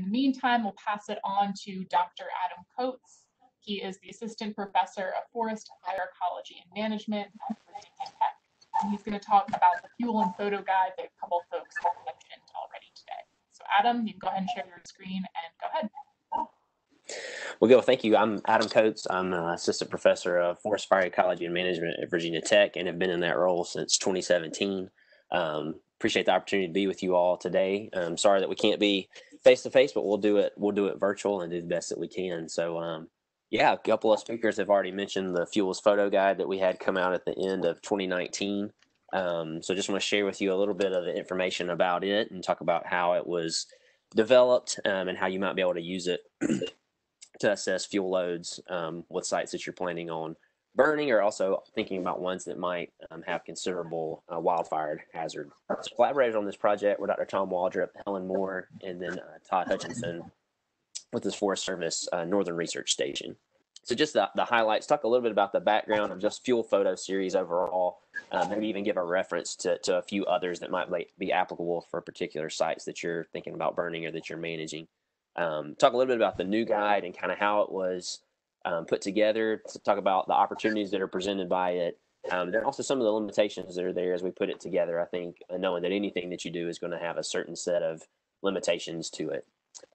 in the meantime, we'll pass it on to Dr. Adam Coates. He is the Assistant Professor of Forest Fire Ecology and Management at Virginia Tech. And he's going to talk about the fuel and photo guide that a couple folks have mentioned already today. So Adam, you can go ahead and share your screen and go ahead. Well, Gil, thank you. I'm Adam Coates. I'm an assistant professor of forest fire ecology and management at Virginia Tech and have been in that role since 2017. Um, appreciate the opportunity to be with you all today. I'm sorry that we can't be face to face, but we'll do it. We'll do it virtual and do the best that we can. So, um, yeah, a couple of speakers have already mentioned the fuels photo guide that we had come out at the end of 2019. Um, so, just want to share with you a little bit of the information about it and talk about how it was developed um, and how you might be able to use it to assess fuel loads um, with sites that you're planning on burning or also thinking about ones that might um, have considerable uh, wildfire hazard. So collaborators on this project were Dr. Tom Waldrop, Helen Mohr, and then uh, Todd Hutchinson with the Forest Service uh, Northern Research Station. So just the, the highlights, talk a little bit about the background of just Fuel Photo series overall, uh, maybe even give a reference to, to a few others that might be applicable for particular sites that you're thinking about burning or that you're managing. Um, talk a little bit about the new guide and kind of how it was um, put together to talk about the opportunities that are presented by it. Um, there are also some of the limitations that are there as we put it together. I think uh, knowing that anything that you do is going to have a certain set of limitations to it.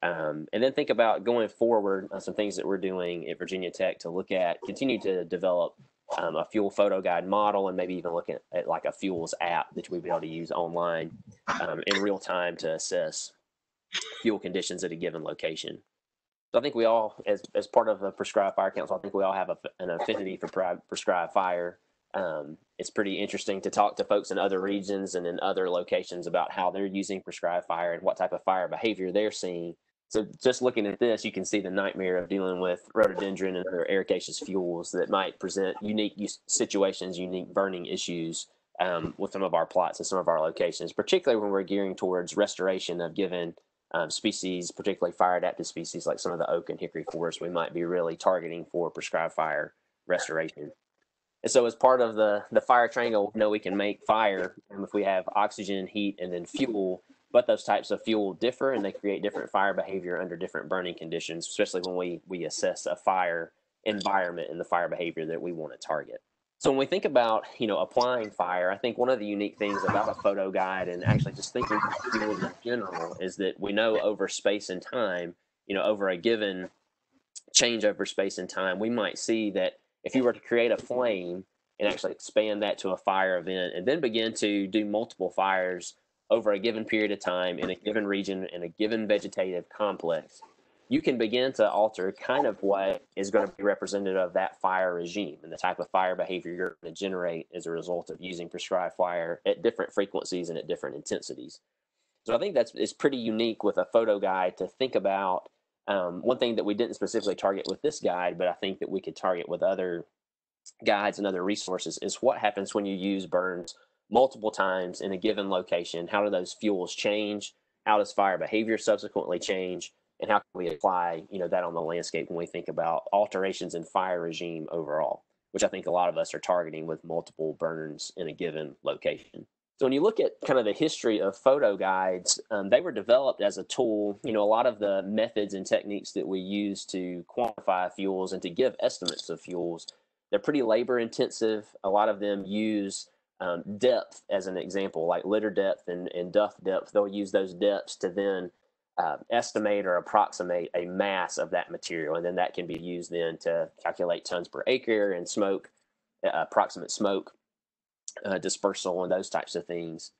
Um, and then think about going forward uh, some things that we're doing at Virginia Tech to look at, continue to develop um, a fuel photo guide model and maybe even looking at, at, like a fuels app that we'd be able to use online um, in real time to assess fuel conditions at a given location. So I think we all, as as part of the prescribed fire council, I think we all have a, an affinity for prescribed fire. Um, it's pretty interesting to talk to folks in other regions and in other locations about how they're using prescribed fire and what type of fire behavior they're seeing. So just looking at this, you can see the nightmare of dealing with rhododendron and other ericaceous fuels that might present unique situations, unique burning issues um, with some of our plots and some of our locations, particularly when we're gearing towards restoration of given um, species, particularly fire adapted species like some of the oak and hickory forests, we might be really targeting for prescribed fire restoration. And so, as part of the the fire triangle, know we can make fire and if we have oxygen, heat, and then fuel. But those types of fuel differ, and they create different fire behavior under different burning conditions, especially when we we assess a fire environment and the fire behavior that we want to target. So when we think about, you know, applying fire, I think one of the unique things about a photo guide and actually just thinking in general is that we know over space and time, you know, over a given change over space and time, we might see that if you were to create a flame and actually expand that to a fire event and then begin to do multiple fires over a given period of time in a given region in a given vegetative complex, you can begin to alter kind of what is going to be representative of that fire regime and the type of fire behavior you're going to generate as a result of using prescribed fire at different frequencies and at different intensities. So I think that's is pretty unique with a photo guide to think about. Um, one thing that we didn't specifically target with this guide, but I think that we could target with other guides and other resources is what happens when you use burns multiple times in a given location. How do those fuels change? How does fire behavior subsequently change? And how can we apply you know that on the landscape when we think about alterations in fire regime overall which i think a lot of us are targeting with multiple burns in a given location. So when you look at kind of the history of photo guides um, they were developed as a tool. You know a lot of the methods and techniques that we use to quantify fuels and to give estimates of fuels they're pretty labor intensive. A lot of them use um, depth as an example like litter depth and, and duff depth. They'll use those depths to then uh, estimate or approximate a mass of that material, and then that can be used then to calculate tons per acre and smoke, uh, approximate smoke uh, dispersal and those types of things.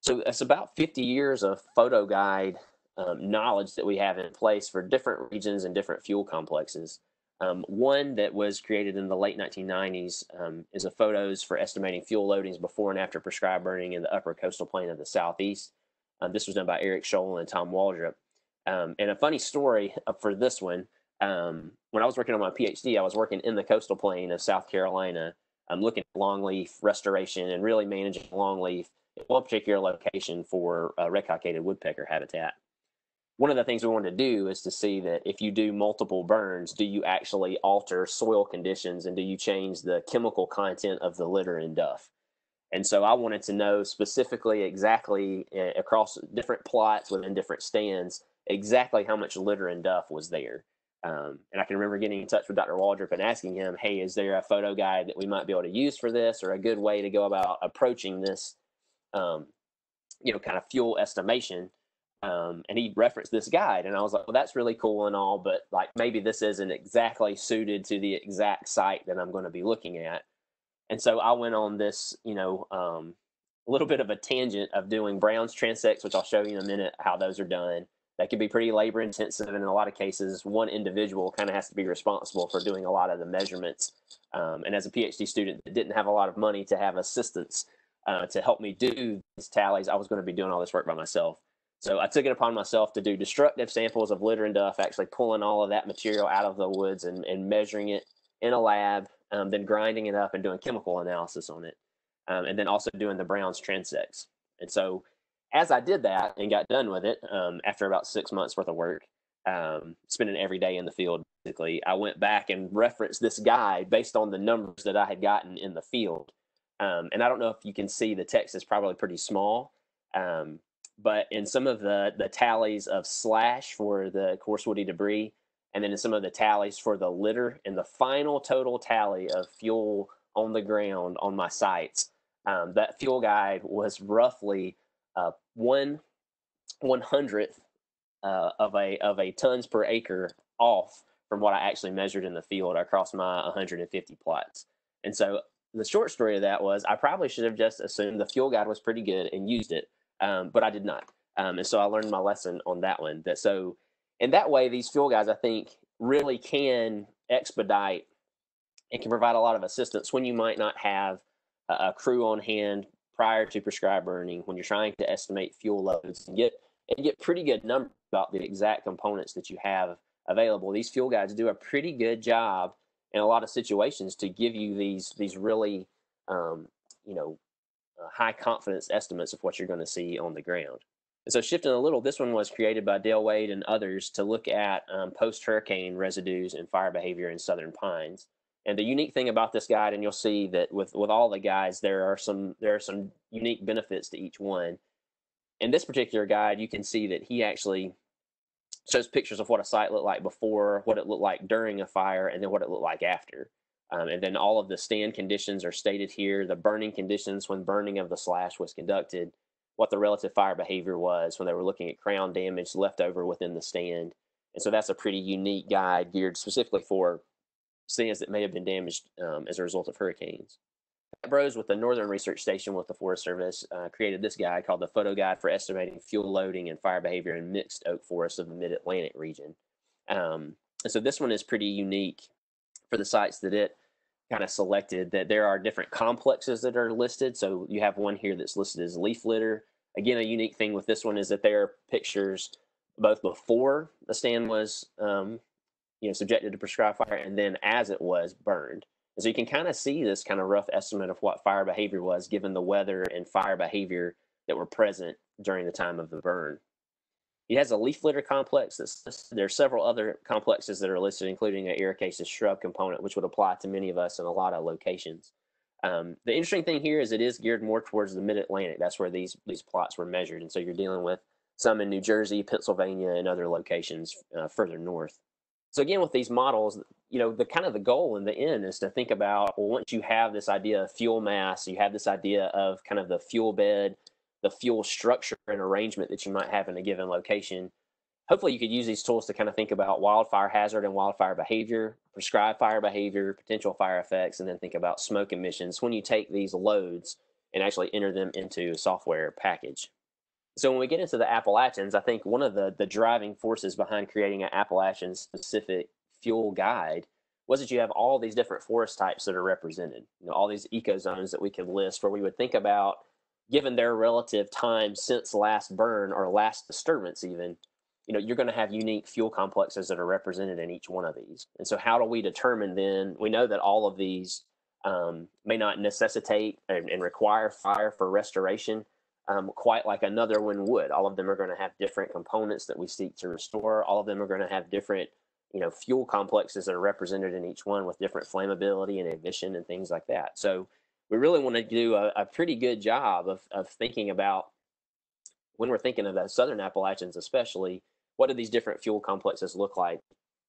So it's about 50 years of photo guide um, knowledge that we have in place for different regions and different fuel complexes. Um, one that was created in the late 1990s um, is a photos for estimating fuel loadings before and after prescribed burning in the upper coastal plain of the southeast. Um, this was done by Eric Scholl and Tom Waldrop. Um, and a funny story for this one, um, when I was working on my PhD, I was working in the coastal plain of South Carolina. I'm looking at longleaf restoration and really managing longleaf at one particular location for uh, red-cockaded woodpecker habitat. One of the things we wanted to do is to see that if you do multiple burns, do you actually alter soil conditions and do you change the chemical content of the litter and duff? And so I wanted to know specifically exactly uh, across different plots within different stands exactly how much litter and duff was there. Um, and I can remember getting in touch with Dr. Waldrop and asking him, "Hey, is there a photo guide that we might be able to use for this, or a good way to go about approaching this, um, you know, kind of fuel estimation?" Um, and he referenced this guide, and I was like, "Well, that's really cool and all, but like maybe this isn't exactly suited to the exact site that I'm going to be looking at." And so I went on this, you know, um, a little bit of a tangent of doing Brown's transects, which I'll show you in a minute how those are done. That can be pretty labor intensive and in a lot of cases one individual kind of has to be responsible for doing a lot of the measurements um, and as a phd student that didn't have a lot of money to have assistants uh, to help me do these tallies i was going to be doing all this work by myself. So i took it upon myself to do destructive samples of litter and duff actually pulling all of that material out of the woods and, and measuring it in a lab um, then grinding it up and doing chemical analysis on it um, and then also doing the brown's transects and so as I did that and got done with it um, after about six months worth of work, um, spending every day in the field, basically, I went back and referenced this guide based on the numbers that I had gotten in the field. Um, and I don't know if you can see the text is probably pretty small, um, but in some of the the tallies of slash for the coarse woody debris, and then some of the tallies for the litter, and the final total tally of fuel on the ground on my sites, um, that fuel guide was roughly uh, one one hundredth uh, of a of a tons per acre off from what I actually measured in the field across my 150 plots. And so the short story of that was I probably should have just assumed the fuel guide was pretty good and used it, um, but I did not. Um, and so I learned my lesson on that one. That so in that way, these fuel guys I think really can expedite and can provide a lot of assistance when you might not have a, a crew on hand prior to prescribed burning when you're trying to estimate fuel loads and get and get pretty good numbers about the exact components that you have available. These fuel guides do a pretty good job in a lot of situations to give you these these really um, you know uh, high confidence estimates of what you're going to see on the ground. And so shifting a little, this one was created by Dale Wade and others to look at um, post hurricane residues and fire behavior in southern pines. And the unique thing about this guide, and you'll see that with with all the guides, there are some there are some unique benefits to each one. In this particular guide, you can see that he actually shows pictures of what a site looked like before, what it looked like during a fire, and then what it looked like after. Um, and then all of the stand conditions are stated here, the burning conditions when burning of the slash was conducted, what the relative fire behavior was when they were looking at crown damage left over within the stand. And so that's a pretty unique guide geared specifically for stands that may have been damaged um, as a result of hurricanes. Brose with the Northern Research Station with the Forest Service uh, created this guide called the Photo Guide for Estimating Fuel Loading and Fire Behavior in Mixed Oak Forests of the Mid Atlantic region. Um, and so this one is pretty unique for the sites that it kind of selected that there are different complexes that are listed. So you have one here that's listed as leaf litter. Again, a unique thing with this one is that there are pictures both before the stand was um, you know subjected to prescribed fire and then as it was burned. And so you can kind of see this kind of rough estimate of what fire behavior was given the weather and fire behavior that were present during the time of the burn. It has a leaf litter complex there are several other complexes that are listed including an ericaceous shrub component which would apply to many of us in a lot of locations um, the interesting thing here is it is geared more towards the mid-atlantic that's where these these plots were measured and so you're dealing with some in new jersey pennsylvania and other locations uh, further north so again, with these models, you know, the kind of the goal in the end is to think about well, once you have this idea of fuel mass, you have this idea of kind of the fuel bed, the fuel structure and arrangement that you might have in a given location. Hopefully, you could use these tools to kind of think about wildfire hazard and wildfire behavior, prescribed fire behavior, potential fire effects, and then think about smoke emissions when you take these loads and actually enter them into a software package. So when we get into the Appalachians, I think one of the the driving forces behind creating an Appalachian specific fuel guide was that you have all these different forest types that are represented. You know, all these eco zones that we could list where we would think about given their relative time since last burn or last disturbance even, you know, you're going to have unique fuel complexes that are represented in each one of these. And so how do we determine then we know that all of these um, may not necessitate and, and require fire for restoration um, quite like another one would. All of them are going to have different components that we seek to restore. All of them are going to have different, you know, fuel complexes that are represented in each one with different flammability and emission and things like that. So we really want to do a, a pretty good job of, of thinking about when we're thinking of the Southern Appalachians, especially what do these different fuel complexes look like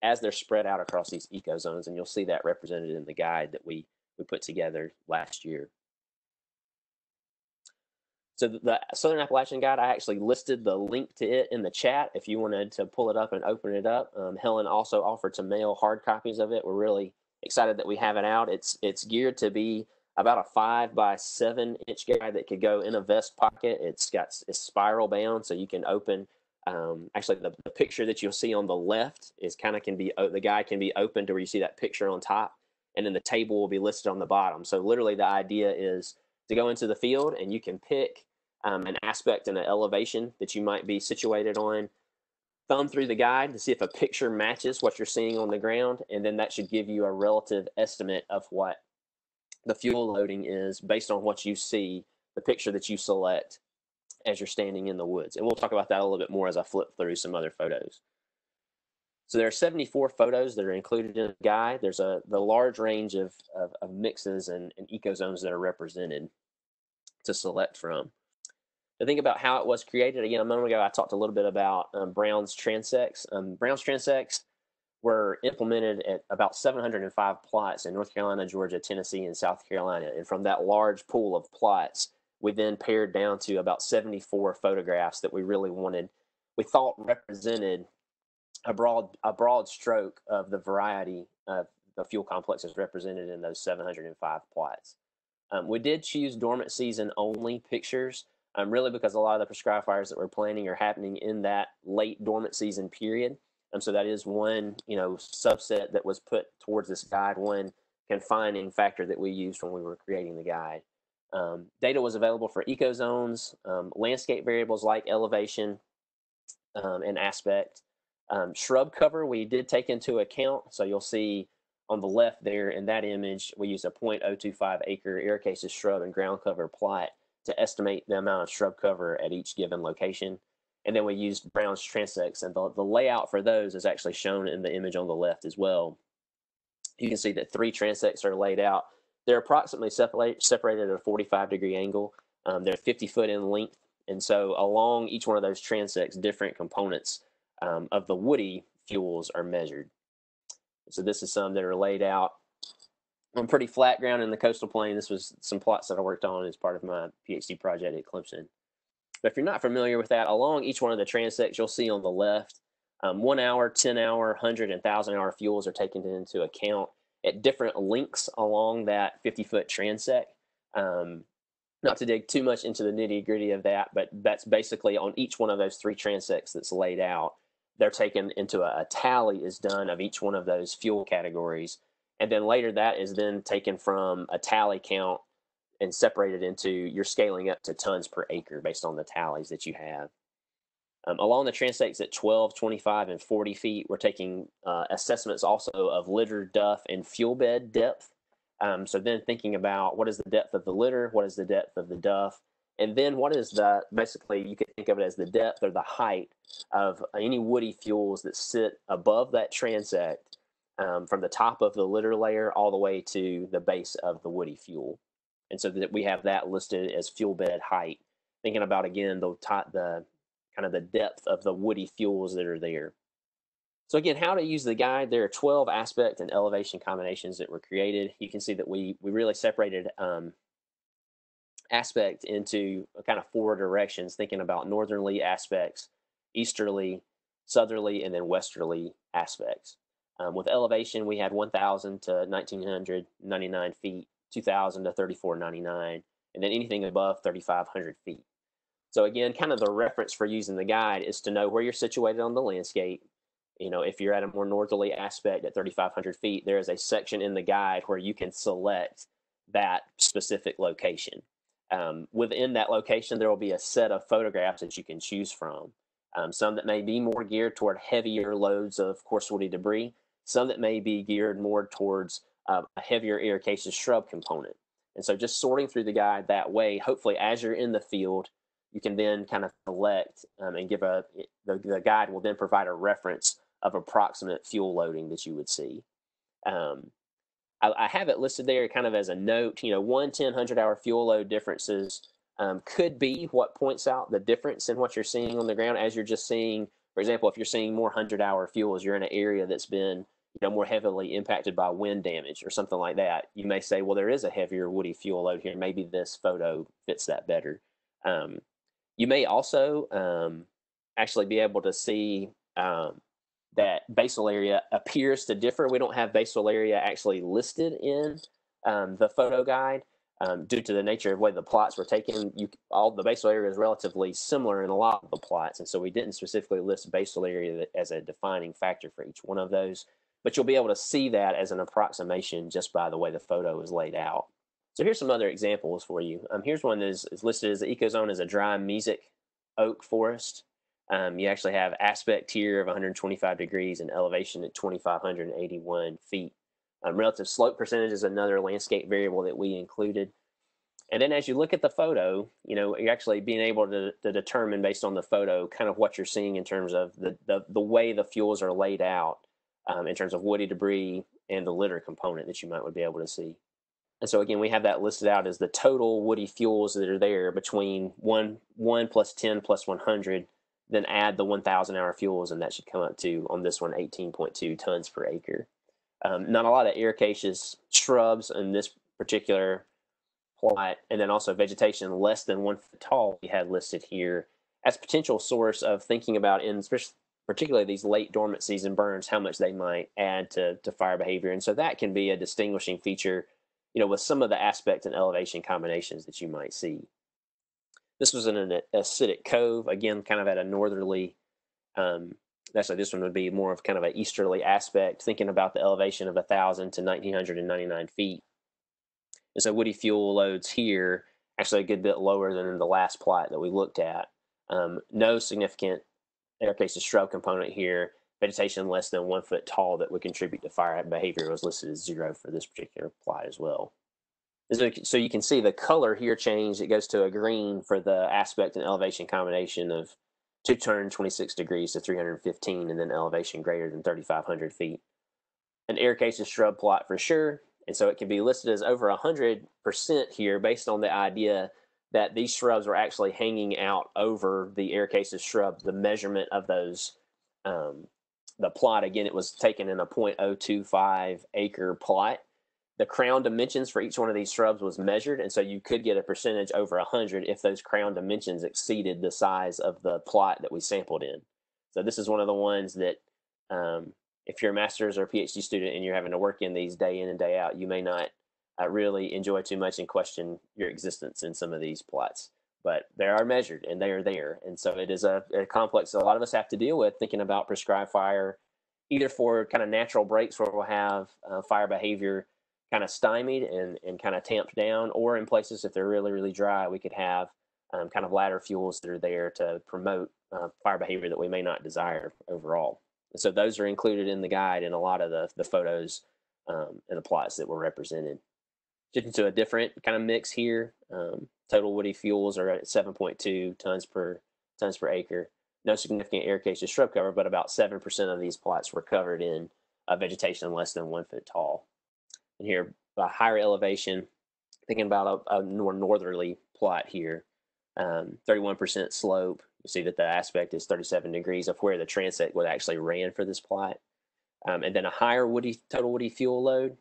as they're spread out across these eco zones, and you'll see that represented in the guide that we we put together last year. So the Southern Appalachian Guide, I actually listed the link to it in the chat if you wanted to pull it up and open it up. Um, Helen also offered to mail hard copies of it. We're really excited that we have it out. It's it's geared to be about a five by seven inch guide that could go in a vest pocket. It's got it's spiral bound, so you can open. Um, actually, the, the picture that you'll see on the left is kind of can be the guide can be open to where you see that picture on top, and then the table will be listed on the bottom. So literally, the idea is to go into the field and you can pick um, an aspect and an elevation that you might be situated on. Thumb through the guide to see if a picture matches what you're seeing on the ground, and then that should give you a relative estimate of what the fuel loading is based on what you see, the picture that you select as you're standing in the woods. And we'll talk about that a little bit more as I flip through some other photos. So there are 74 photos that are included in the guide. There's a the large range of, of, of mixes and, and ecozones that are represented to select from. To think about how it was created, again, a moment ago I talked a little bit about um, Brown's transects. Um, Brown's transects were implemented at about 705 plots in North Carolina, Georgia, Tennessee, and South Carolina. And from that large pool of plots, we then pared down to about 74 photographs that we really wanted, we thought represented a broad a broad stroke of the variety of the fuel complexes represented in those 705 plots. Um, we did choose dormant season only pictures, um, really because a lot of the prescribed fires that we're planning are happening in that late dormant season period. And so that is one, you know, subset that was put towards this guide, one confining factor that we used when we were creating the guide. Um, data was available for ecozones, um, landscape variables like elevation um, and aspect. Um, shrub cover we did take into account. So you'll see on the left there in that image, we used a 0.025 acre ericaceous shrub and ground cover plot to estimate the amount of shrub cover at each given location. And then we used Brown's transects, and the, the layout for those is actually shown in the image on the left as well. You can see that three transects are laid out. They're approximately separate, separated at a 45 degree angle. Um, they're 50 foot in length. And so along each one of those transects, different components um, of the woody fuels are measured. So this is some that are laid out on pretty flat ground in the coastal plain. This was some plots that I worked on as part of my PhD project at Clemson. But if you're not familiar with that, along each one of the transects, you'll see on the left, um, one hour, 10 hour, 100, and 1,000 hour fuels are taken into account at different links along that 50 foot transect. Um, not to dig too much into the nitty gritty of that, but that's basically on each one of those three transects that's laid out. They're taken into a, a tally is done of each one of those fuel categories. And then later that is then taken from a tally count and separated into you're scaling up to tons per acre based on the tallies that you have. Um, along the transects at 12, 25, and 40 feet, we're taking uh, assessments also of litter, duff, and fuel bed depth. Um, so then thinking about what is the depth of the litter, what is the depth of the duff, and then what is the basically you can think of it as the depth or the height of any woody fuels that sit above that transect um, from the top of the litter layer all the way to the base of the woody fuel and so that we have that listed as fuel bed height. Thinking about again the top the kind of the depth of the woody fuels that are there. So again, how to use the guide? There are 12 aspect and elevation combinations that were created. You can see that we we really separated um, aspect into kind of four directions, thinking about northerly aspects, easterly, southerly, and then westerly aspects. Um, with elevation, we had 1,000 to 1,999 feet 2000 to 3499 and then anything above 3500 feet so again kind of the reference for using the guide is to know where you're situated on the landscape. You know if you're at a more northerly aspect at 3500 feet there is a section in the guide where you can select that specific location. Um, within that location there will be a set of photographs that you can choose from. Um, some that may be more geared toward heavier loads of coarse woody debris. Some that may be geared more towards uh, a heavier ericaceous shrub component. And so just sorting through the guide that way, hopefully as you're in the field, you can then kind of select um, and give a, the, the guide will then provide a reference of approximate fuel loading that you would see. Um, I, I, have it listed there kind of as a note, you know, one 10, 100 hour fuel load differences um, could be what points out the difference in what you're seeing on the ground as you're just seeing For example, if you're seeing more hundred hour fuels, you're in an area that's been you know more heavily impacted by wind damage or something like that. You may say, well, there is a heavier woody fuel load here. Maybe this photo fits that better. Um, you may also um, actually be able to see um, that basal area appears to differ. We don't have basal area actually listed in um, the photo guide um, due to the nature of the way the plots were taken. You all the basal area is relatively similar in a lot of the plots, and so we didn't specifically list basal area as a defining factor for each one of those. But you'll be able to see that as an approximation just by the way the photo is laid out. So here's some other examples for you. Um, here's one that is, is listed as the ecozone as a dry mesic oak forest. Um, you actually have aspect here of 125 degrees and elevation at 2,581 feet. Um, relative slope percentage is another landscape variable that we included. And then as you look at the photo, you know, you're actually being able to, to determine based on the photo kind of what you're seeing in terms of the, the, the way the fuels are laid out um, in terms of woody debris and the litter component that you might would be able to see. And so again, we have that listed out as the total woody fuels that are there between one, one plus 10 plus 100 then add the 1,000 hour fuels, and that should come up to, on this one, 18.2 tons per acre. Um, not a lot of ericaceous shrubs in this particular plot, and then also vegetation less than one foot tall we had listed here as potential source of thinking about in particularly these late dormant season burns, how much they might add to, to fire behavior. And so that can be a distinguishing feature, you know, with some of the aspect and elevation combinations that you might see. This was in an acidic cove, again, kind of at a northerly. Um, this one would be more of kind of an easterly aspect, thinking about the elevation of 1,000 to 1,999 feet. And so woody fuel loads here actually a good bit lower than in the last plot that we looked at. Um, no significant ericaceous shrub component here. Vegetation less than one foot tall that would contribute to fire behavior was listed as zero for this particular plot as well. So you can see the color here change. It goes to a green for the aspect and elevation combination of 226 degrees to 315 and then elevation greater than 3,500 feet. An ericaceous shrub plot for sure. And so it can be listed as over 100% here based on the idea that these shrubs were actually hanging out over the ericaceous shrub. The measurement of those, um, the plot, again, it was taken in a 0.025 acre plot the crown dimensions for each one of these shrubs was measured, and so you could get a percentage over 100 if those crown dimensions exceeded the size of the plot that we sampled in. So this is one of the ones that um, if you're a master's or a PhD student and you're having to work in these day in and day out, you may not uh, really enjoy too much and question your existence in some of these plots. But they are measured and they are there. And so it is a, a complex that a lot of us have to deal with thinking about prescribed fire, either for kind of natural breaks where we'll have uh, fire behavior kind of stymied and, and kind of tamped down, or in places if they're really, really dry, we could have um, kind of ladder fuels that are there to promote uh, fire behavior that we may not desire overall. And so those are included in the guide and a lot of the, the photos um, and the plots that were represented. Just into a different kind of mix here. Um, total woody fuels are at 7.2 tons per tons per acre. No significant ericaceous shrub cover, but about 7% of these plots were covered in uh, vegetation less than one foot tall and here a higher elevation, thinking about a, a more northerly plot here, um, 31% slope. You see that the aspect is 37 degrees of where the transect would actually ran for this plot. Um, and then a higher woody total woody fuel load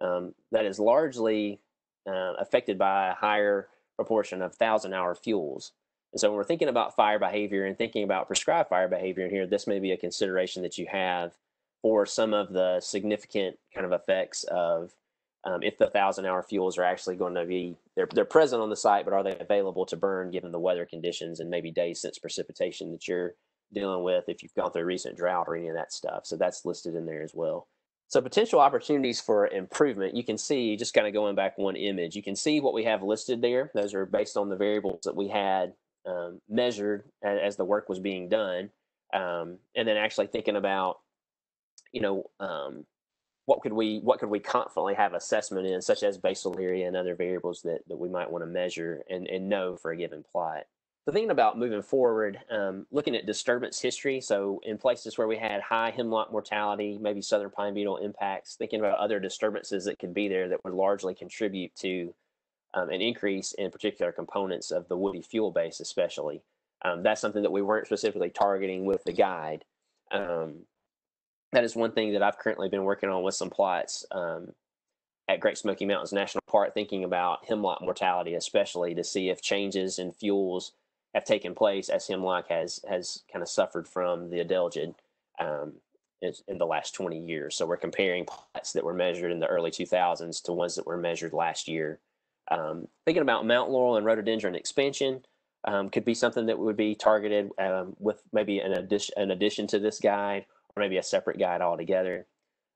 um, that is largely uh, affected by a higher proportion of thousand hour fuels. And so when we're thinking about fire behavior and thinking about prescribed fire behavior in here, this may be a consideration that you have for some of the significant kind of effects of um, if the thousand hour fuels are actually going to be they're they're present on the site, but are they available to burn given the weather conditions and maybe days since precipitation that you're dealing with if you've gone through recent drought or any of that stuff. So that's listed in there as well. So potential opportunities for improvement, you can see just kind of going back one image, you can see what we have listed there. Those are based on the variables that we had um, measured as, as, the work was being done. Um, and then actually thinking about you know, um, what could we what could we confidently have assessment in, such as basal area and other variables that, that we might want to measure and, and know for a given plot. The thinking about moving forward, um, looking at disturbance history, so in places where we had high hemlock mortality, maybe southern pine beetle impacts, thinking about other disturbances that could be there that would largely contribute to um, an increase in particular components of the woody fuel base, especially. Um, that's something that we weren't specifically targeting with the guide. Um, that is one thing that I've currently been working on with some plots um, at Great Smoky Mountains National Park, thinking about hemlock mortality, especially to see if changes in fuels have taken place as hemlock has has kind of suffered from the adelgid um, in, the last 20 years. So we're comparing plots that were measured in the early 2000s to ones that were measured last year. Um, thinking about Mountain Laurel and rhododendron expansion um, could be something that would be targeted um, with maybe an addition, an addition to this guide or maybe a separate guide altogether.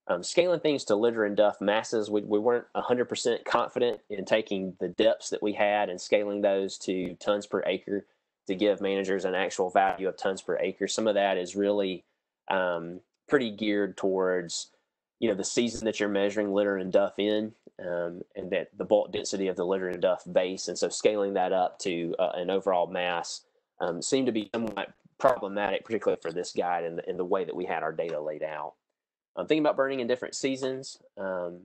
Um, scaling things to litter and duff masses, we, we weren't 100% confident in taking the depths that we had and scaling those to tons per acre to give managers an actual value of tons per acre. Some of that is really um, pretty geared towards you know the season that you're measuring litter and duff in um, and that the bulk density of the litter and duff base. And so scaling that up to uh, an overall mass um, seemed to be somewhat problematic particularly for this guide and the, the way that we had our data laid out. Um, thinking about burning in different seasons. Um,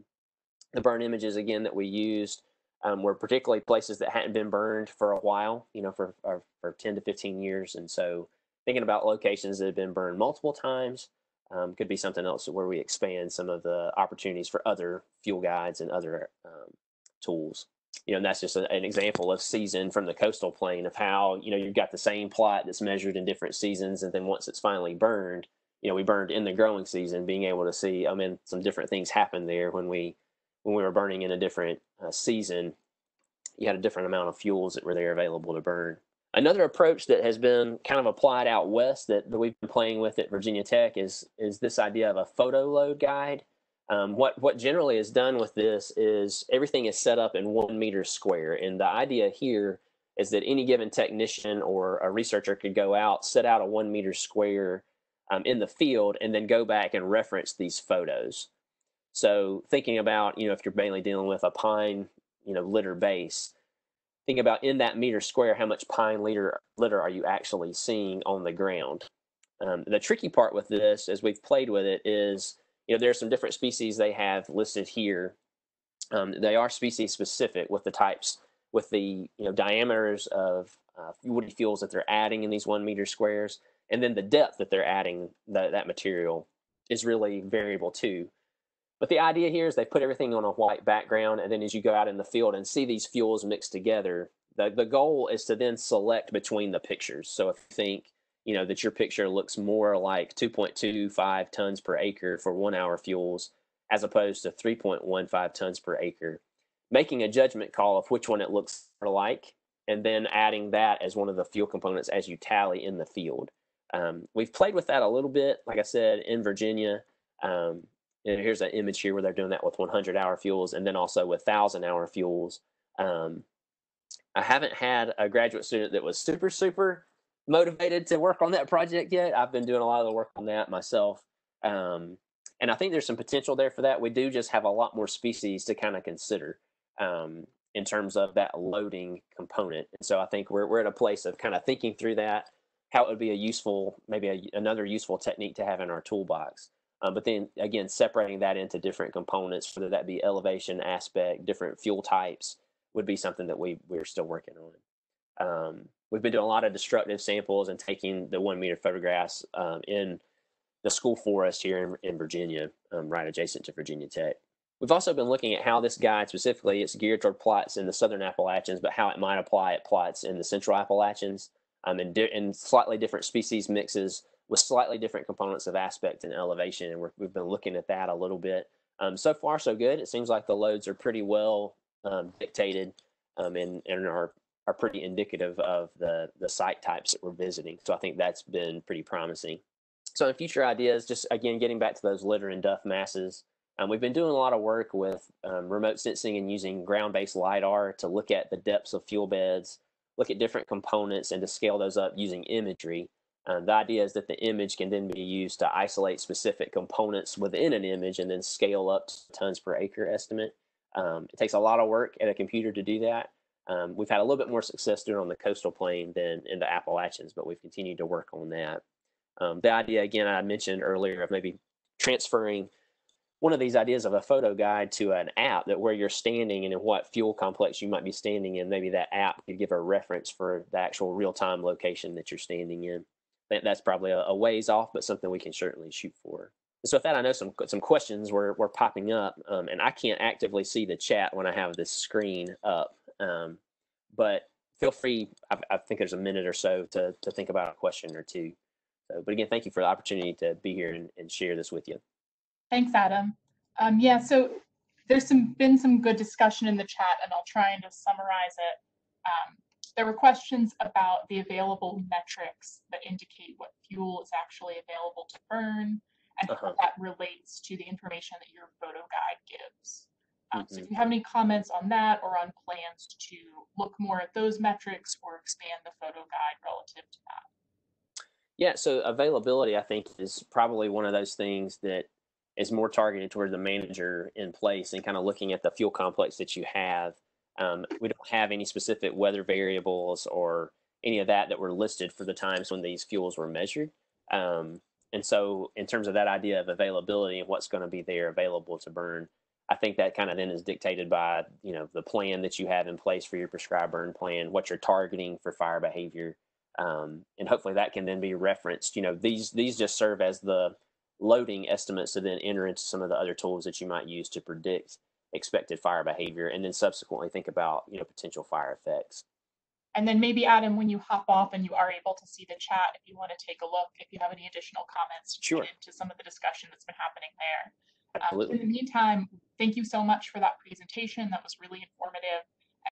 the burn images again that we used um, were particularly places that hadn't been burned for a while you know for, for, for 10 to 15 years and so thinking about locations that have been burned multiple times um, could be something else where we expand some of the opportunities for other fuel guides and other um, tools. You know, that's just a, an example of season from the coastal plain of how, you know, you've got the same plot that's measured in different seasons. And then once it's finally burned, you know, we burned in the growing season, being able to see, I mean, some different things happened there when we, when we were burning in a different uh, season, you had a different amount of fuels that were there available to burn. Another approach that has been kind of applied out west that, that we've been playing with at Virginia Tech is is this idea of a photo load guide. Um, what what generally is done with this is everything is set up in one meter square, and the idea here is that any given technician or a researcher could go out, set out a one meter square um, in the field, and then go back and reference these photos. So thinking about you know if you're mainly dealing with a pine you know litter base, think about in that meter square how much pine litter litter are you actually seeing on the ground. Um, the tricky part with this, as we've played with it, is you know there's some different species they have listed here. Um, they are species specific with the types, with the you know diameters of uh, woody fuels that they're adding in these one meter squares, and then the depth that they're adding the, that material is really variable too. But the idea here is they put everything on a white background, and then as you go out in the field and see these fuels mixed together, the, the goal is to then select between the pictures. So if you think, you know, that your picture looks more like 2.25 tons per acre for one hour fuels as opposed to 3.15 tons per acre, making a judgment call of which one it looks like, and then adding that as one of the fuel components as you tally in the field. Um, we've played with that a little bit, like I said, in Virginia. Um, and here's an image here where they're doing that with 100 hour fuels and then also with 1000 hour fuels. Um, I haven't had a graduate student that was super, super motivated to work on that project yet. I've been doing a lot of the work on that myself. Um, and I think there's some potential there for that. We do just have a lot more species to kind of consider um, in terms of that loading component. And so I think we're, we're at a place of kind of thinking through that, how it would be a useful, maybe a, another useful technique to have in our toolbox. Um, but then again, separating that into different components, whether that be elevation aspect, different fuel types, would be something that we we're still working on. Um, we've been doing a lot of destructive samples and taking the one meter photographs um, in the school forest here in, in Virginia, um, right adjacent to Virginia Tech. We've also been looking at how this guide specifically it's geared toward plots in the southern Appalachians, but how it might apply at plots in the central Appalachians um, and, di- and slightly different species mixes with slightly different components of aspect and elevation. And we have been looking at that a little bit. Um, so far, so good. It seems like the loads are pretty well um, dictated um, and, and are, are pretty indicative of the, the site types that we're visiting. So I think that's been pretty promising. So in future ideas, just again, getting back to those litter and duff masses, um, we've been doing a lot of work with um, remote sensing and using ground-based LiDAR to look at the depths of fuel beds, look at different components and to scale those up using imagery. Um, the idea is that the image can then be used to isolate specific components within an image and then scale up to tons per acre estimate. Um, it takes a lot of work at a computer to do that. Um, we've had a little bit more success doing on the coastal plain than in the Appalachians, but we've continued to work on that. Um, the idea, again, I mentioned earlier of maybe transferring one of these ideas of a photo guide to an app that where you're standing and in what fuel complex you might be standing in, maybe that app could give a reference for the actual real time location that you're standing in. That, that's probably a, a ways off, but something we can certainly shoot for. So with that, I know some some questions were, were popping up, um, and I can't actively see the chat when I have this screen up. Um, but feel free. I, I, think there's a minute or so to to think about a question or two. So, but again, thank you for the opportunity to be here and, and share this with you. Thanks, Adam. Um, yeah, so there's some been some good discussion in the chat, and I'll try and just summarize it. Um, there were questions about the available metrics that indicate what fuel is actually available to burn and uh-huh. how that relates to the information that your photo guide gives. Um, mm-hmm. So if you have any comments on that or on plans to look more at those metrics or expand the photo guide relative to that. Yeah, so availability, I think, is probably one of those things that is more targeted towards the manager in place and kind of looking at the fuel complex that you have. Um, we don't have any specific weather variables or any of that that were listed for the times when these fuels were measured. Um, and so, in terms of that idea of availability and what's going to be there available to burn, I think that kind of then is dictated by you know the plan that you have in place for your prescribed burn plan, what you're targeting for fire behavior, um, and hopefully that can then be referenced. You know, these these just serve as the loading estimates to then enter into some of the other tools that you might use to predict expected fire behavior, and then subsequently think about you know potential fire effects. And then maybe Adam, when you hop off and you are able to see the chat, if you want to take a look, if you have any additional comments to sure. into some of the discussion that's been happening there. Um, in the meantime, thank you so much for that presentation. That was really informative.